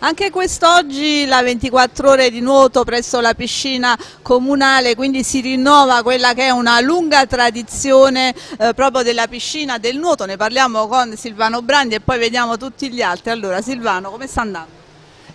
Anche quest'oggi la 24 ore di nuoto presso la piscina comunale, quindi si rinnova quella che è una lunga tradizione eh, proprio della piscina del nuoto, ne parliamo con Silvano Brandi e poi vediamo tutti gli altri. Allora Silvano, come sta andando?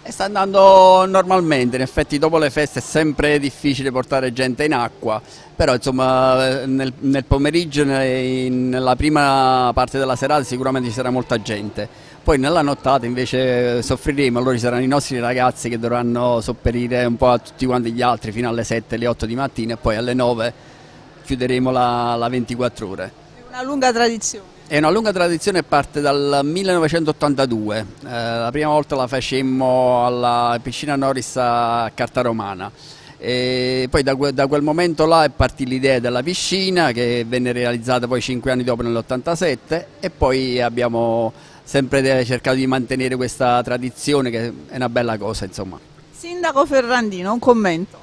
Sta andando normalmente, in effetti dopo le feste è sempre difficile portare gente in acqua, però insomma nel, nel pomeriggio, nella prima parte della serata sicuramente ci sarà molta gente. Poi nella nottata invece soffriremo, allora ci saranno i nostri ragazzi che dovranno sopperire un po' a tutti quanti gli altri fino alle 7, alle 8 di mattina e poi alle 9 chiuderemo la, la 24 ore. È una lunga tradizione. È una lunga tradizione e parte dal 1982, eh, la prima volta la facemmo alla piscina Norris a Carta Romana. E poi da, da, quel momento là è partita l'idea della piscina che venne realizzata poi 5 anni dopo nell'87 e poi abbiamo sempre cercato di mantenere questa tradizione che è una bella cosa insomma. Sindaco Ferrandino, un commento.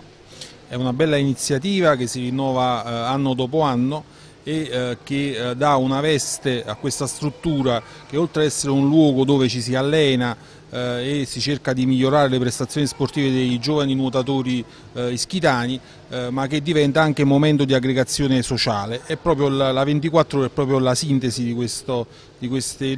È una bella iniziativa che si rinnova eh, anno dopo anno e eh, che eh, dà una veste a questa struttura che oltre ad essere un luogo dove ci si allena e si cerca di migliorare le prestazioni sportive dei giovani nuotatori eh, ischitani, eh, ma che diventa anche momento di aggregazione sociale. È proprio la, la 24 ore è proprio la sintesi di questo, di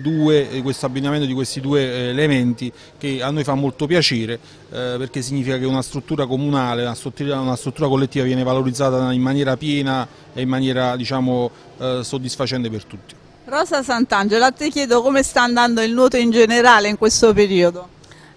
due, di questo abbinamento di questi due eh, elementi che a noi fa molto piacere eh, perché significa che una struttura comunale, una struttura, una struttura, collettiva viene valorizzata in maniera piena e in maniera diciamo, eh, soddisfacente per tutti. Rosa Sant'Angelo, a te chiedo come sta andando il nuoto in generale in questo periodo?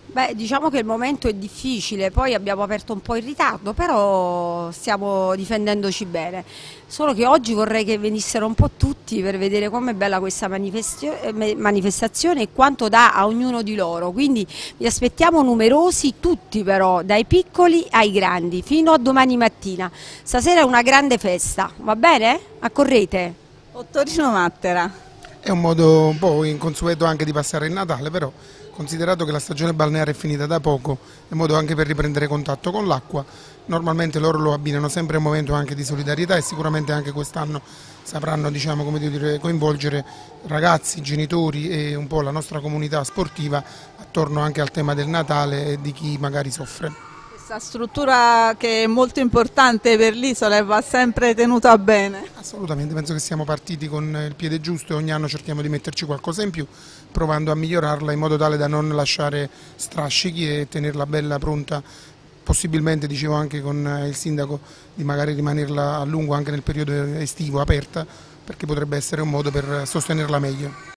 Beh, diciamo che il momento è difficile, poi abbiamo aperto un po' in ritardo, però stiamo difendendoci bene. Solo che oggi vorrei che venissero un po' tutti per vedere com'è bella questa eh, manifestazione e quanto dà a ognuno di loro. Quindi vi aspettiamo numerosi, tutti però, dai piccoli ai grandi, fino a domani mattina. Stasera è una grande festa, va bene? Accorrete? Ottorino Mattera. È un modo un po' inconsueto anche di passare il Natale, però considerato che la stagione balneare è finita da poco, è un modo anche per riprendere contatto con l'acqua. Normalmente loro lo abbinano sempre a un momento anche di solidarietà e sicuramente anche quest'anno sapranno diciamo, dire, coinvolgere ragazzi, genitori e un po' la nostra comunità sportiva attorno anche al tema del Natale e di chi magari soffre. Questa struttura che è molto importante per l'isola e va sempre tenuta bene. Assolutamente, penso che siamo partiti con il piede giusto e ogni anno cerchiamo di metterci qualcosa in più, provando a migliorarla in modo tale da non lasciare strascichi e tenerla bella pronta possibilmente dicevo anche con il sindaco di magari rimanerla a lungo anche nel periodo estivo aperta perché potrebbe essere un modo per sostenerla meglio.